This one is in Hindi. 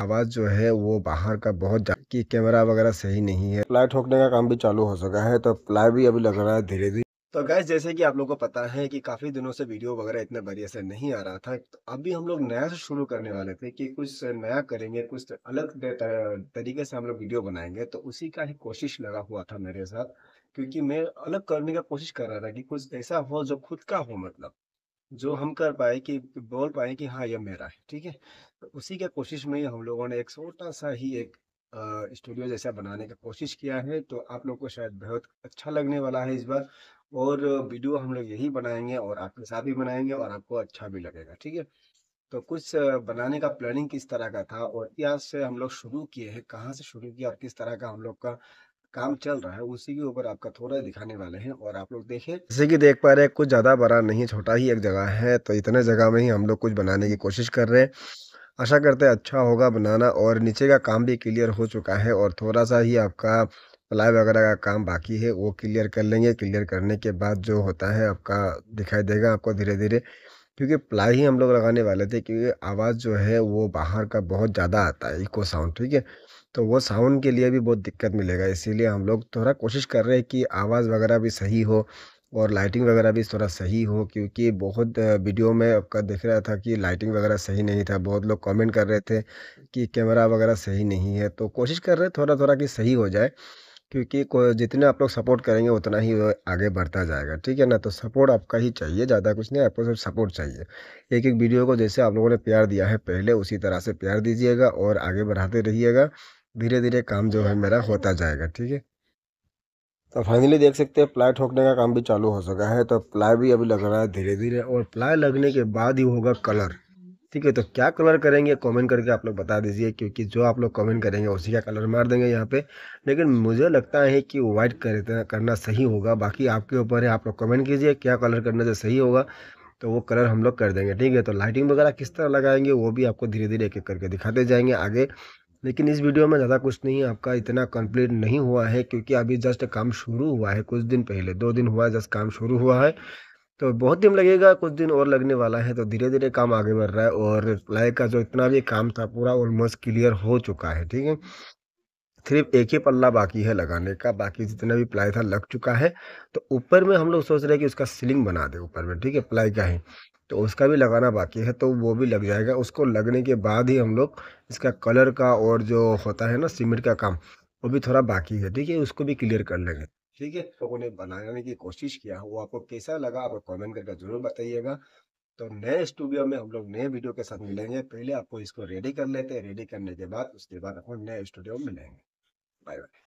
आवाज़ जो है वो बाहर का बहुत कि कैमरा वगैरह सही नहीं है। प्लाई ठोकने का काम भी चालू हो सका है तो प्लाई भी अभी लग रहा है धीरे धीरे। तो गैस जैसे कि आप लोगों को पता है कि काफ़ी दिनों से वीडियो वगैरह इतने बढ़िया से नहीं आ रहा था तो अभी हम लोग नया से शुरू करने वाले थे कि कुछ नया करेंगे, कुछ अलग तरीके से हम लोग वीडियो बनाएँगे तो उसी का ही कोशिश लगा हुआ था मेरे साथ, क्योंकि मैं अलग करने का कोशिश कर रहा था कि कुछ ऐसा हो जो खुद का हो मतलब। जो हम कर पाए कि, बोल पाए कि हाँ यह मेरा है, ठीक है? तो उसी के कोशिश में हम लोगों ने एक छोटा सा ही एक स्टूडियो जैसा बनाने का कोशिश किया है तो आप लोग को शायद बहुत अच्छा लगने वाला है इस बार। और वीडियो हम लोग यही बनाएँगे और आपके साथ भी बनाएँगे और आपको अच्छा भी लगेगा, ठीक है? तो कुछ बनाने का प्लानिंग किस तरह का था और इतिहास से हम लोग शुरू किए हैं, कहाँ से शुरू किया और किस तरह का हम लोग का काम चल रहा है, उसी के ऊपर आपका थोड़ा दिखाने वाले हैं और आप लोग देखें। जैसे कि देख पा रहे हैं, कुछ ज़्यादा बड़ा नहीं, छोटा ही एक जगह है तो इतने जगह में ही हम लोग कुछ बनाने की कोशिश कर रहे हैं। आशा करते हैं अच्छा होगा बनाना और नीचे का काम भी क्लियर हो चुका है और थोड़ा सा ही आपका प्लाई वगैरह का काम बाकी है, वो क्लियर कर लेंगे। क्लियर करने के बाद जो होता है, आपका दिखाई देगा आपको धीरे धीरे क्योंकि प्लाई ही हम लोग लगाने वाले थे क्योंकि आवाज़ जो है वो बाहर का बहुत ज़्यादा आता है इको साउंड ठीक है? तो वो साउंड के लिए भी बहुत दिक्कत मिलेगा, इसीलिए हम लोग थोड़ा कोशिश कर रहे हैं कि आवाज़ वगैरह भी सही हो और लाइटिंग वगैरह भी थोड़ा सही हो, क्योंकि बहुत वीडियो में आपका दिख रहा था कि लाइटिंग वगैरह सही नहीं था, बहुत लोग कमेंट कर रहे थे कि कैमरा वगैरह सही नहीं है तो कोशिश कर रहे थोड़ा थोड़ा कि सही हो जाए। क्योंकि जितने आप लोग सपोर्ट करेंगे, उतना ही आगे बढ़ता जाएगा, ठीक है ना? तो सपोर्ट आपका ही चाहिए, ज़्यादा कुछ नहीं, आपको सिर्फ़ सपोर्ट चाहिए। एक एक वीडियो को जैसे आप लोगों ने प्यार दिया है पहले, उसी तरह से प्यार दीजिएगा और आगे बढ़ाते रहिएगा। धीरे धीरे काम जो है मेरा होता जाएगा, ठीक है? तो फाइनली देख सकते हैं प्लाई ठोकने का काम भी चालू हो सका है तो प्लाई भी अभी लग रहा है धीरे धीरे और प्लाई लगने के बाद ही होगा कलर। ठीक है तो क्या कलर करेंगे? कमेंट करके आप लोग बता दीजिए, क्योंकि जो आप लोग कमेंट करेंगे, उसी का कलर मार देंगे यहाँ पे। लेकिन मुझे लगता है कि वाइट करना सही होगा। बाकी आपके ऊपर है, आप लोग कमेंट कीजिए, क्या कलर करने से सही होगा तो वो कलर हम लोग कर देंगे, ठीक है? तो लाइटिंग वगैरह किस तरह लगाएँगे, वो भी आपको धीरे धीरे एक एक करके दिखाते जाएँगे आगे। लेकिन इस वीडियो में ज़्यादा कुछ नहीं, आपका इतना कंप्लीट नहीं हुआ है, क्योंकि अभी जस्ट काम शुरू हुआ है, कुछ दिन पहले, दो दिन हुआ जस्ट काम शुरू हुआ है। तो बहुत दिन लगेगा, कुछ दिन और लगने वाला है तो धीरे धीरे काम आगे बढ़ रहा है और प्लाई का जो इतना भी काम था पूरा ऑलमोस्ट क्लियर हो चुका है, ठीक है? सिर्फ़ एक ही पल्ला बाकी है लगाने का, बाकी जितना भी प्लाई था लग चुका है। तो ऊपर में हम लोग सोच रहे हैं कि उसका सीलिंग बना दे ऊपर में, ठीक है? प्लाई का ही। तो उसका भी लगाना बाकी है तो वो भी लग जाएगा। उसको लगने के बाद ही हम लोग इसका कलर का और जो होता है ना सीमेंट का काम, वो भी थोड़ा बाकी है, ठीक है? उसको भी क्लियर कर लेंगे। ठीक है लोगों ने बनाने की कोशिश किया। वो आपको कैसा लगा आप कमेंट करके ज़रूर बताइएगा। तो नए स्टूडियो में हम लोग नए वीडियो के साथ मिलेंगे। पहले आपको इसको रेडी कर लेते हैं। रेडी करने के बाद उसके बाद आपको नए स्टूडियो में मिलेंगे। Bye bye